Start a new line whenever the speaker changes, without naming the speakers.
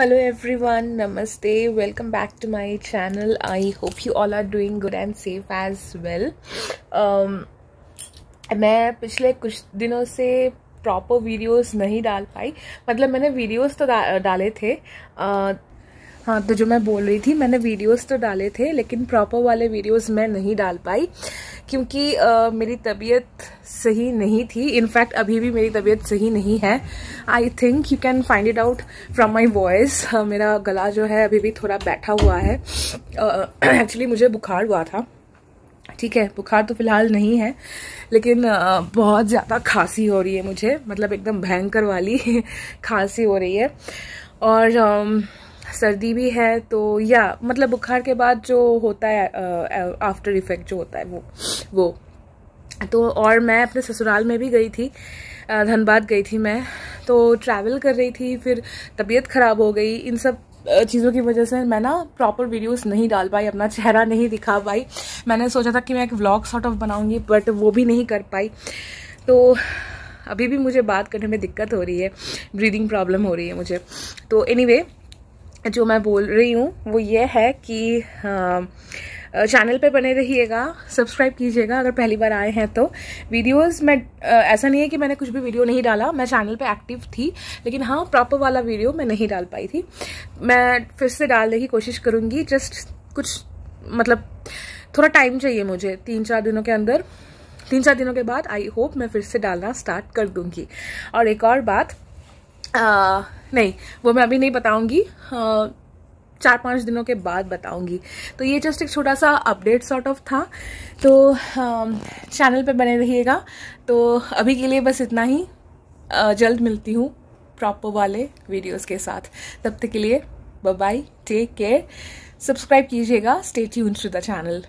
Hello everyone नमस्ते welcome back to my channel I hope you all are doing good and safe as well मैं पिछले कुछ दिनों से प्रॉपर वीडियोस नहीं डाल पाई। मतलब मैंने वीडियोस तो डा, डाले थे। हाँ तो जो मैं बोल रही थी मैंने वीडियोस तो डाले थे लेकिन प्रॉपर वाले वीडियोस मैं नहीं डाल पाई क्योंकि uh, मेरी तबीयत सही नहीं थी। इनफैक्ट अभी भी मेरी तबीयत सही नहीं है। I think you can find it out from my voice मेरा गला जो है अभी भी थोड़ा बैठा हुआ है। एक्चुअली मुझे बुखार हुआ था। ठीक है बुखार तो फ़िलहाल नहीं है लेकिन बहुत ज़्यादा खांसी हो रही है मुझे। मतलब एकदम भयंकर वाली खांसी हो रही है। और सर्दी भी है तो या मतलब बुखार के बाद जो होता है आफ्टर इफ़ेक्ट जो होता है वो वो। तो और मैं अपने ससुराल में भी गई थी धनबाद गई थी मैं तो ट्रैवल कर रही थी फिर तबीयत ख़राब हो गई इन सब चीज़ों की वजह से मैं ना प्रॉपर वीडियोस नहीं डाल पाई अपना चेहरा नहीं दिखा पाई। मैंने सोचा था कि मैं एक व्लॉग सॉर्ट ऑफ़ बनाऊँगी बट वो भी नहीं कर पाई। तो अभी भी मुझे बात करने में दिक्कत हो रही है ब्रीदिंग प्रॉब्लम हो रही है मुझे। तो एनीवे anyway, जो मैं बोल रही हूँ वो ये है कि हाँ, चैनल पे बने रहिएगा सब्सक्राइब कीजिएगा अगर पहली बार आए हैं तो। वीडियोस में ऐसा नहीं है कि मैंने कुछ भी वीडियो नहीं डाला मैं चैनल पे एक्टिव थी लेकिन हाँ प्रॉपर वाला वीडियो मैं नहीं डाल पाई थी। मैं फिर से डालने की कोशिश करूँगी जस्ट कुछ मतलब थोड़ा टाइम चाहिए मुझे तीन चार दिनों के अंदर। तीन चार दिनों के बाद आई होप मैं फिर से डालना स्टार्ट कर दूँगी। और एक और बात आ, नहीं वो मैं अभी नहीं बताऊँगी। चार पाँच दिनों के बाद बताऊँगी। तो ये जस्ट एक छोटा सा अपडेट सॉर्ट ऑफ़ था। तो चैनल पे बने रहिएगा। तो अभी के लिए बस इतना ही। जल्द मिलती हूँ प्रॉपर वाले वीडियोस के साथ। तब तक के लिए बाय टेक केयर सब्सक्राइब कीजिएगा। Stay tuned to the channel